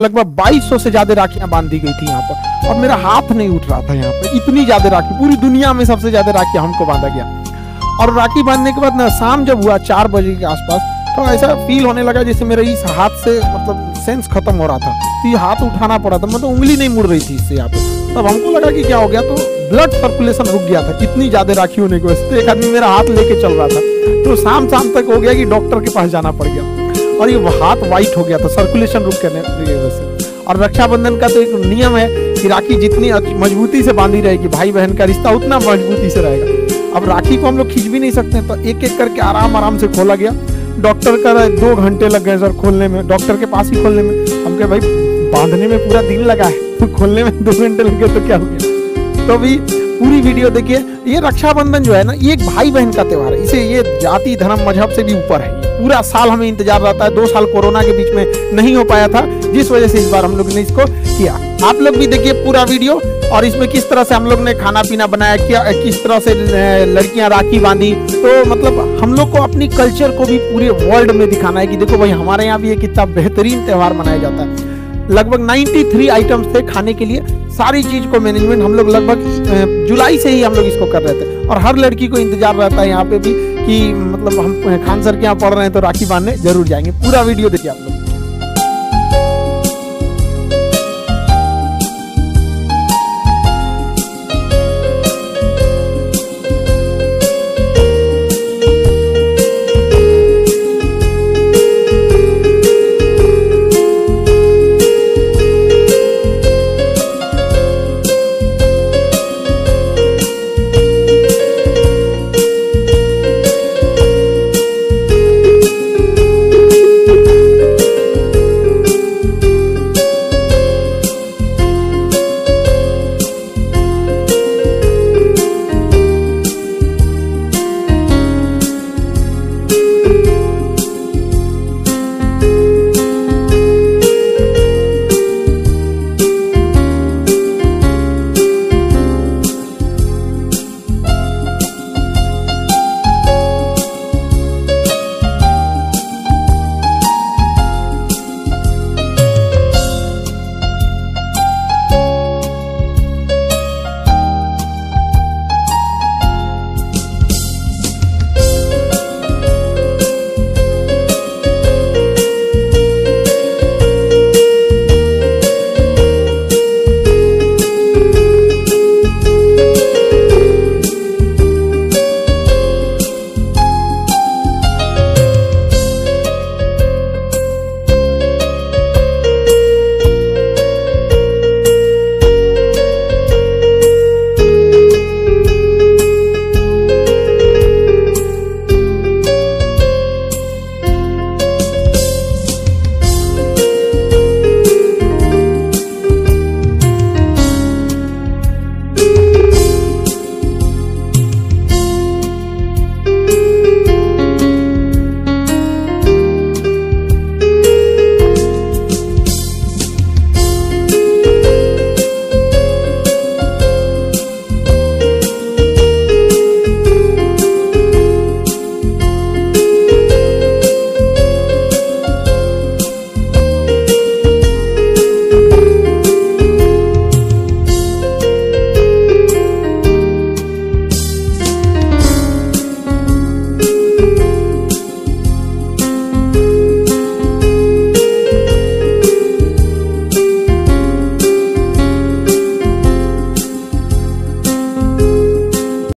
लगभग 2200 से ज़्यादा राखियाँ बाँध दी गई थी यहाँ पर। और मेरा हाथ नहीं उठ रहा था यहाँ पर। इतनी ज़्यादा राखी, पूरी दुनिया में सबसे ज़्यादा राखी हमको बांधा गया। और राखी बांधने के बाद ना शाम जब हुआ, चार बजे के आसपास तो ऐसा फील होने लगा जैसे मेरे इस हाथ से मतलब सेंस खत्म हो रहा था। तो ये हाथ उठाना पड़ा था मतलब उंगली नहीं मुड़ रही थी इससे यहाँ पे तब हमको लगा कि क्या हो गया तो ब्लड सर्कुलेशन रुक गया था, इतनी ज़्यादा राखी होने की वजह से एक आदमी मेरा हाथ लेके चल रहा था तो शाम शाम तक हो गया कि डॉक्टर के पास जाना पड़ गया। और ये हाथ वाइट हो गया था सर्कुलेशन रुक करने की वजह से और रक्षाबंधन का तो एक नियम है कि राखी जितनी मजबूती से बांधी रहेगी भाई बहन का रिश्ता उतना मजबूती से रहेगा। अब राखी को हम लोग खींच भी नहीं सकते तो एक एक करके आराम आराम से खोला गया। डॉक्टर का दो घंटे लग गए सर खोलने में, डॉक्टर के पास ही खोलने में। हम कहे, भाई, बांधने में पूरा दिन लगा है तो खोलने में दो घंटे लग गए तो क्या हो गया? तो अभी पूरी वीडियो देखिए, ये रक्षाबंधन जो है ना, ये एक भाई बहन का त्यौहार है। इसे ये जाति, धर्म, मज़हब से भी ऊपर है। पूरा साल हमें इंतज़ार रहता है, दो साल कोरोना के बीच में नहीं हो पाया था, जिस वजह से इस बार हम लोग ने इसको किया। आप लोग भी देखिए पूरा वीडियो और इसमें किस तरह से हम लोग ने खाना पीना बनाया, क्या, किस तरह से लड़कियाँ राखी बांधी। तो मतलब हम लोग को अपनी कल्चर को भी पूरे वर्ल्ड में दिखाना है कि देखो भाई, हमारे यहाँ भी ये कितना बेहतरीन त्यौहार मनाया जाता है। लगभग 93 आइटम्स थे खाने के लिए। सारी चीज़ को मैनेजमेंट हम लोग लगभग जुलाई से ही हम लोग इसको कर रहे थे। और हर लड़की को इंतज़ार रहता है यहाँ पे भी कि मतलब हम, खान सर के यहाँ पढ़ रहे हैं तो राखी बांधने ज़रूर जाएँगे। पूरा वीडियो देखिए आप लोग।